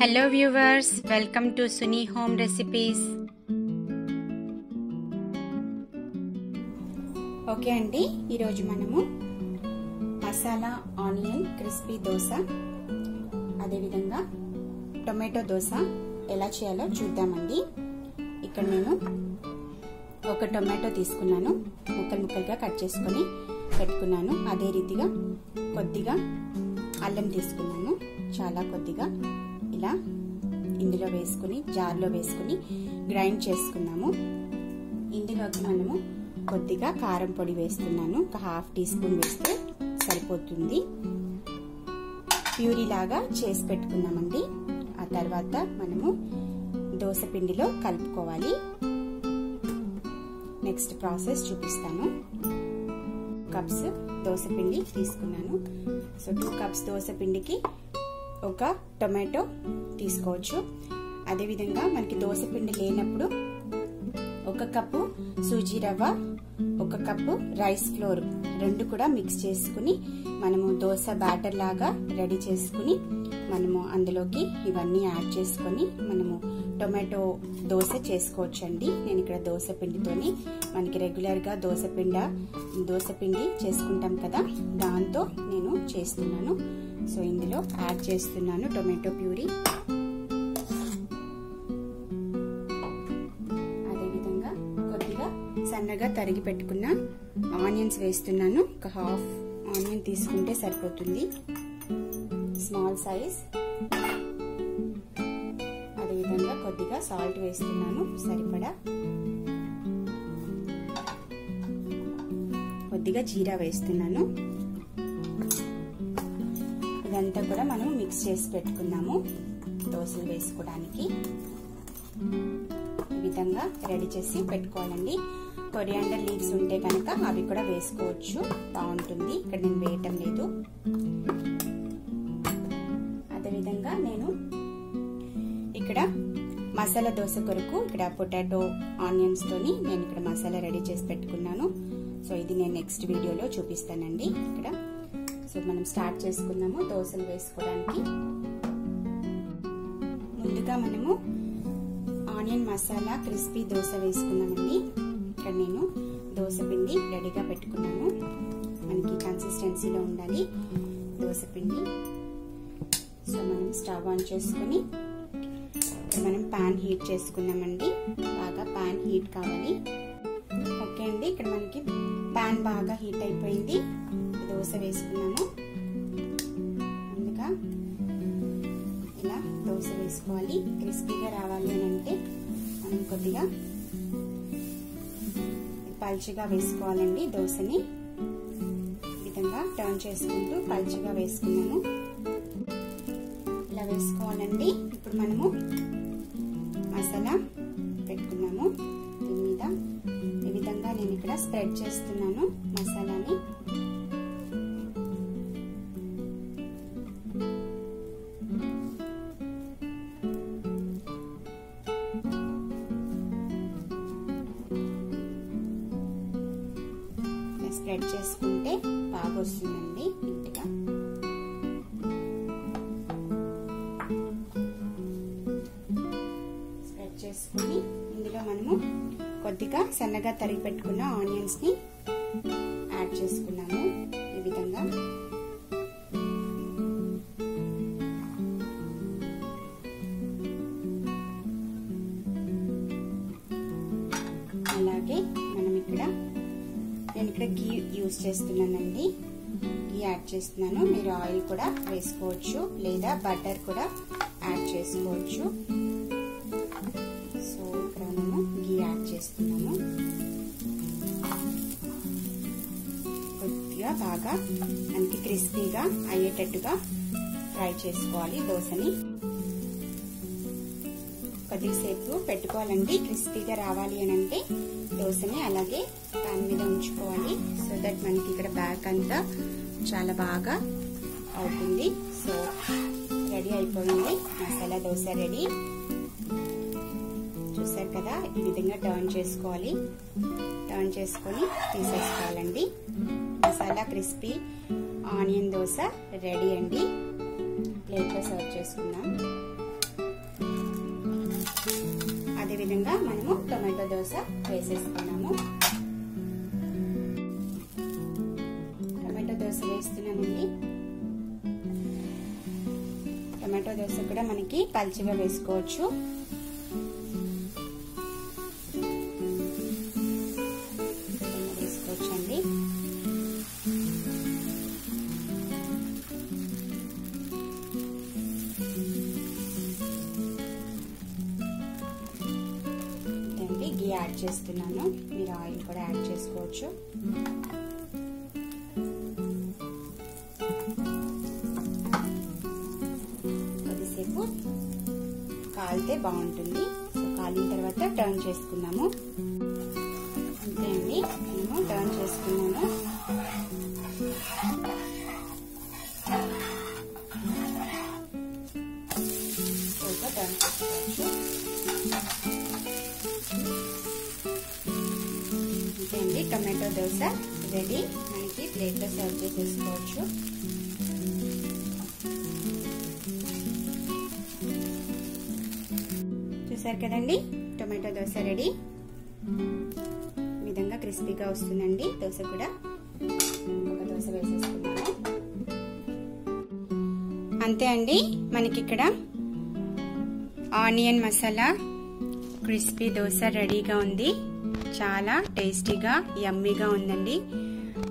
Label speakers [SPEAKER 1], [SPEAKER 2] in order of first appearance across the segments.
[SPEAKER 1] Hello viewers welcome to Suni home recipes
[SPEAKER 2] okay అండి ఈరోజు మనము మసాలా ఆనియన్ క్రిస్పీ దోశ అదేవిధంగా టొమాటో దోశ ఎలా చేయాలో చూద్దామండి ఇక్కడ నేను ఒక టొమాటో తీసుకున్నాను. ముక్కలు ముక్కలుగా కట్ చేసుకొని పెట్టుకున్నాను. అదే రీతిగా కొద్దిగా అల్లం తీసుకున్నాను. చాలా కొద్దిగా ఇలా ఇందులో వేసుకుని జార్లో వేసుకుని గ్రైండ్ చేసుకున్నాము. ఇందులోకి మనము కొద్దిగా కారం పొడి వేస్తున్నాను. ఒక హాఫ్ టీ స్పూన్ వేస్తే సరిపోతుంది. ప్యూరీ లాగా చేసి పెట్టుకున్నామండి. ఆ తర్వాత మనము దోశ పిండిలో కలుపుకోవాలి. నెక్స్ట్ ప్రాసెస్ చూపిస్తాను. కప్స్ దోశ పిండి తీసుకున్నాను. సో టూ కప్స్ దోశ పిండికి ఒక టొమాటో తీసుకోవచ్చు. అదేవిధంగా మనకి దోశ పిండి లేనప్పుడు ఒక కప్పు సూజీ రవ్వ ఒక కప్పు రైస్ ఫ్లోర్ రెండు కూడా మిక్స్ చేసుకుని మనము దోశ బ్యాటర్ లాగా రెడీ చేసుకుని మనము అందులోకి ఇవన్నీ యాడ్ చేసుకొని మనము టొమాటో దోశ చేసుకోవచ్చండి. నేను ఇక్కడ దోశ పిండితోని మనకి రెగ్యులర్గా దోశ పిండ దోశ పిండి చేసుకుంటాం కదా దాంతో నేను చేస్తున్నాను. సో ఇందులో యాడ్ చేస్తున్నాను టొమాటో ప్యూరీ. అదేవిధంగా కొద్దిగా సన్నగా తరిగి పెట్టుకున్న ఆనియన్స్ వేస్తున్నాను. ఒక హాఫ్ ఆనియన్ తీసుకుంటే సరిపోతుంది. Small size. అదేవిధంగా కొద్దిగా సాల్ట్ వేస్తున్నాను. సరిపడా. కొద్దిగా జీరా వేస్తున్నాను. ఇదంతా కూడా మనం మిక్స్ చేసి పెట్టుకున్నాము. దోశలు వేసుకోవడానికి. ఈ విధంగా రెడీ చేసి పెట్టుకోవాలండి. కొరియాండర్ లీవ్స్ ఉంటే కనుక అవి కూడా వేసుకోవచ్చు. బాగుంటుంది. ఇక్కడ నేను వేయటం లేదు. అదేవిధంగా నేను ఇక్కడ మసాలా దోశ కొరకు ఇక్కడ పొటాటో ఆనియన్స్ తోని నేను ఇక్కడ మసాలా రెడీ చేసి పెట్టుకున్నాను. సో ఇది నేను నెక్స్ట్ వీడియోలో చూపిస్తానండి. ఇక్కడ సో మనం స్టార్ట్ చేసుకున్నాము దోశలు వేసుకోవడానికి. ముందుగా మనము ఆనియన్ మసాలా క్రిస్పీ దోశ వేసుకున్నామండి ఇక్కడ నేను దోశ పిండి రెడీగా పెట్టుకున్నాను. మనకి కన్సిస్టెన్సీలో ఉండాలి దోశ పిండి. సో మనం స్టవ్ ఆన్ చేసుకుని మనం ప్యాన్ హీట్ చేసుకున్నామండి బాగా ప్యాన్ హీట్ కావాలి. ఓకే అండి ఇక్కడ మనకి ప్యాన్ బాగా హీట్ అయిపోయింది. దోశ వేసుకున్నాము ముందుగా ఇలా దోశ వేసుకోవాలి. క్రిస్పీగా రావాలి అని అంటే మనం కొద్దిగా పల్చగా వేసుకోవాలండి దోశని. విధంగా టర్న్ చేసుకుంటూ పల్చగా వేసుకున్నాము ఇలా వేసుకోవాలండి. ఇప్పుడు మనము మసాలా పెట్టుకున్నాము. దీని మీద ఈ విధంగా నేను ఇక్కడ స్ప్రెడ్ చేస్తున్నాను మసాలాని. స్ప్రెడ్ చేసుకుంటే బాగా వస్తుందండి నీట్గా స్ప్రెడ్ చేసుకుని ఇందులో మనము కొద్దిగా సన్నగా తరిగి పెట్టుకున్న ఆనియన్స్ని యాడ్ చేసుకున్నాము ఈ విధంగా. అలాగే మనం ఇక్కడ నేను ఇక్కడ గీ యూజ్ చేస్తున్నానండి. గీ యాడ్ చేస్తున్నాను. మీరు ఆయిల్ కూడా వేసుకోవచ్చు లేదా బటర్ కూడా యాడ్ చేసుకోవచ్చు. సో ఇక్కడ నేను గీ యాడ్ చేస్తున్నాను. కొద్దిగా బాగా మనకి క్రిస్పీగా అయ్యేటట్టుగా ఫ్రై చేసుకోవాలి దోశని. కొద్దిసేపు పెట్టుకోవాలండి. క్రిస్పీగా రావాలి అని అంటే దోశని అలాగే దాని మీద ఉంచుకోవాలి. సో దట్ మనకి ఇక్కడ బ్యాక్ అంతా చాలా బాగా అవుతుంది. సో రెడీ అయిపోయింది. మసాలా దోశ రెడీ చూసారు కదా? ఈ విధంగా టర్న్ చేసుకోవాలి. టర్న్ చేసుకొని తీసేసుకోవాలండి. Masala crispy onion dosa ready అండి. ప్లేట్లో సర్వ్ చేసుకుందాం. విధంగా మనము టొమాటో దోశ వేసేసుకున్నాము. టొమాటో దోశ వేస్తున్నామండి. టొమాటో దోశ కూడా మనకి పల్చిగా వేసుకోవచ్చు. యాడ్ చేస్తున్నాను. మీరు ఆయిల్ కూడా యాడ్ చేసుకోవచ్చు. కొద్దిసేపు కాలితే బాగుంటుంది. సో కాలిన తర్వాత టర్న్ చేసుకున్నాము అంతే అండి. మేము టర్న్ చేసుకున్నాను. Tomato dosa ready. మనకి ప్లేట్లో సర్వ్ చేసేసుకోవచ్చు. చూసారు కదండి? Tomato dosa ready. విధంగా క్రిస్పీగా వస్తుందండి దోశ కూడా. ఒక దోశ వేసేసుకున్నాను అంతే అండి మనకి ఇక్కడ ఆనియన్ మసాలా క్రిస్పీ దోశ రెడీగా ఉంది. చాలా టేస్టీగా యమ్మీగా ఉందండి.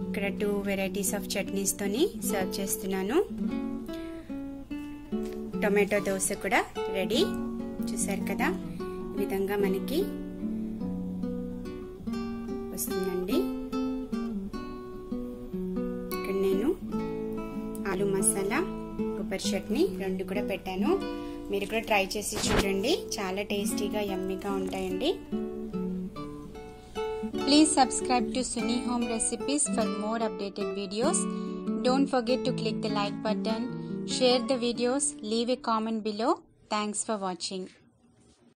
[SPEAKER 2] ఇక్కడ టూ వెరైటీస్ ఆఫ్ చట్నీస్తోని సర్వ్ చేస్తున్నాను. టొమాటో దోశ కూడా రెడీ చూసారు కదా? ఈ విధంగా మనకి వస్తుందండి. ఇక్కడ నేను ఆలు మసాలా కొబ్బరి చట్నీ రెండు కూడా పెట్టాను. మీరు కూడా ట్రై చేసి చూడండి. చాలా టేస్టీగా యమ్మీగా ఉంటాయండి.
[SPEAKER 1] Please subscribe to Suni Home Recipes for more updated videos. Don't forget to click the like button, share the videos, leave a comment below. Thanks for watching.